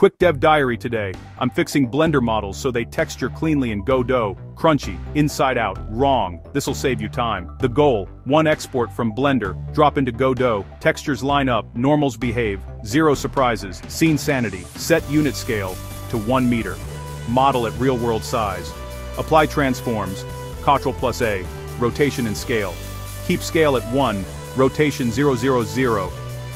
Quick Dev Diary today, I'm fixing Blender models so they texture cleanly in Godot, crunchy, inside out, wrong, this'll save you time. The goal, one export from Blender, drop into Godot, textures line up, normals behave, zero surprises, scene sanity, set unit scale to 1 meter. Model at real-world size. Apply transforms, Ctrl plus A, rotation and scale. Keep scale at 1, rotation 000.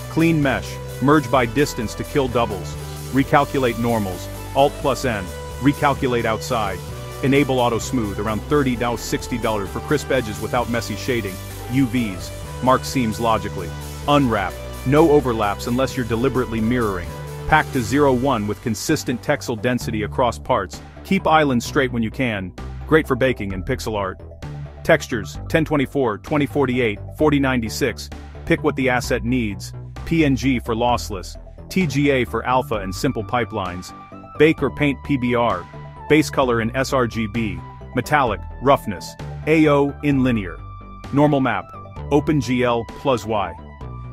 Clean mesh, merge by distance to kill doubles. Recalculate normals, Alt plus N, recalculate outside. Enable auto smooth, around 30 now $60 for crisp edges without messy shading. UVs, mark seams logically. Unwrap, no overlaps unless you're deliberately mirroring. Pack to 0-1 with consistent texel density across parts. Keep islands straight when you can. Great for baking and pixel art. Textures, 1024, 2048, 4096. Pick what the asset needs. PNG for lossless. TGA for alpha and simple pipelines, bake or paint PBR, base color in sRGB, metallic, roughness, AO in linear, normal map, OpenGL plus Y.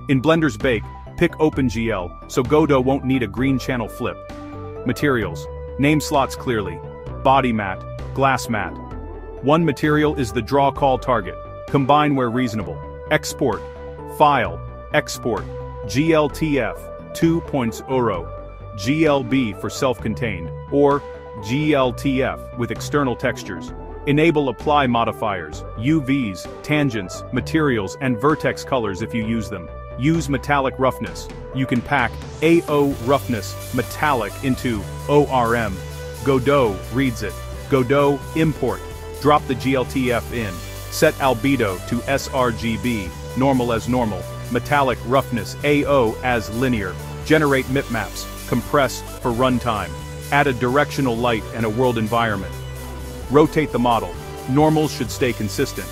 In Blender's Bake, pick OpenGL, so Godot won't need a green channel flip. Materials, name slots clearly, body mat, glass mat. One material is the draw call target, combine where reasonable, export, file, export, GLTF, 2.0, GLB for self-contained, or GLTF with external textures. Enable apply modifiers, UVs, tangents, materials, and vertex colors if you use them. Use metallic roughness. You can pack AO roughness metallic into ORM. Godot reads it. Godot import. Drop the GLTF in. Set albedo to sRGB, normal as normal metallic roughness AO as linear, generate mipmaps, compress for runtime, add a directional light and a world environment. Rotate the model, normals should stay consistent.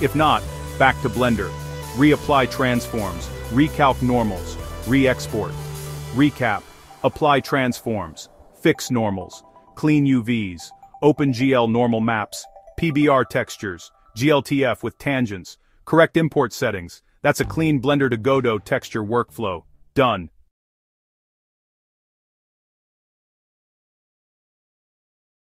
If not, back to Blender, reapply transforms, recalc normals, re-export. Recap, apply transforms, fix normals, clean UVs, OpenGL normal maps, PBR textures, GLTF with tangents, correct import settings, that's a clean Blender to Godot texture workflow. Done.